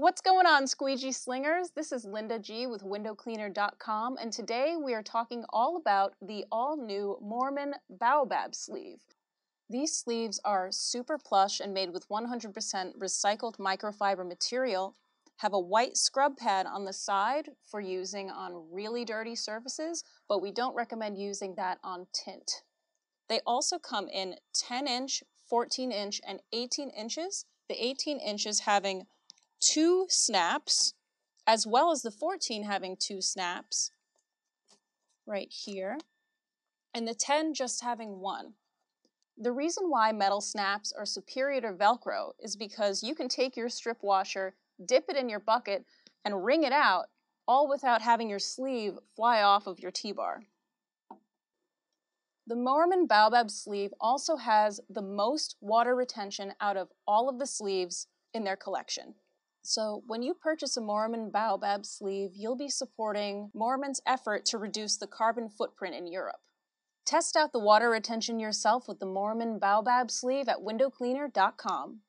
What's going on, squeegee slingers? This is Linda G with windowcleaner.com, and today we are talking all about the all new Moerman Baobab sleeve. These sleeves are super plush and made with 100% recycled microfiber material, have a white scrub pad on the side for using on really dirty surfaces, but we don't recommend using that on tint. They also come in 10 inch, 14 inch, and 18 inches, the 18 inches having two snaps, as well as the 14 having two snaps right here, and the 10 just having one. The reason why metal snaps are superior to Velcro is because you can take your strip washer, dip it in your bucket, and wring it out, all without having your sleeve fly off of your T-bar. The Moerman Baobab sleeve also has the most water retention out of all of the sleeves in their collection. So when you purchase a Moerman Baobab sleeve, you'll be supporting Moerman's effort to reduce the carbon footprint in Europe. Test out the water retention yourself with the Moerman Baobab sleeve at windowcleaner.com.